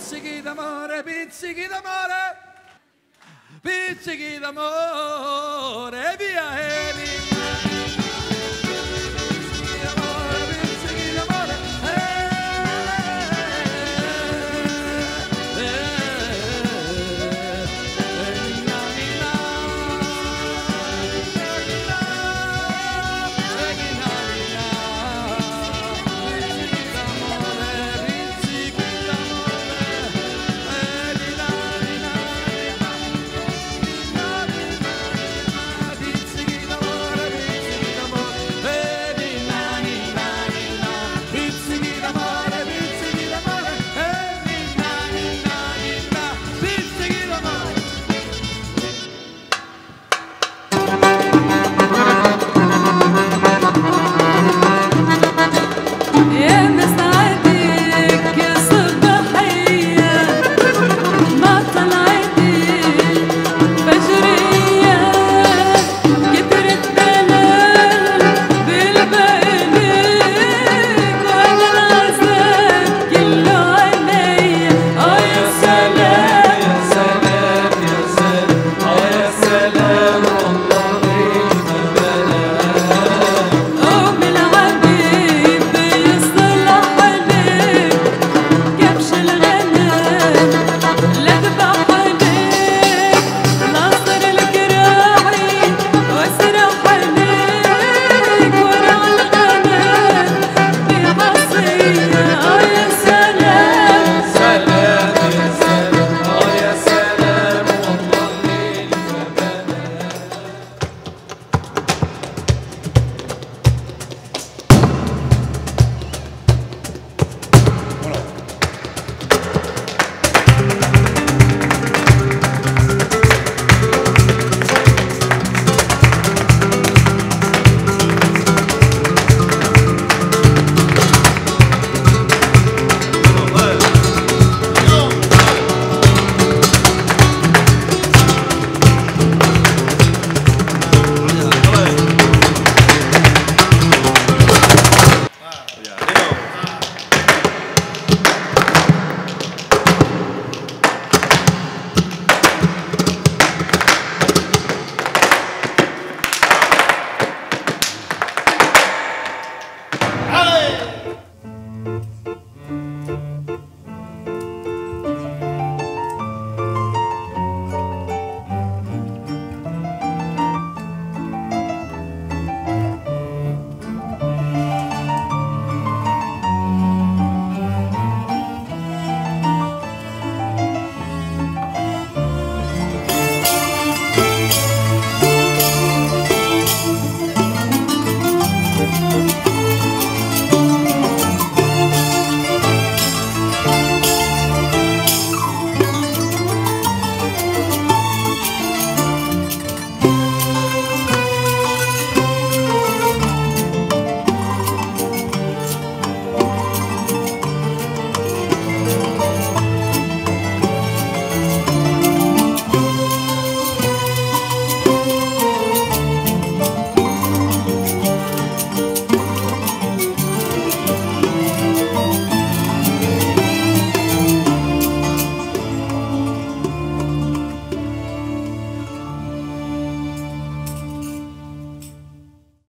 Pizzichi d'amore, pizzichi d'amore, pizzichi d'amore, via Eli.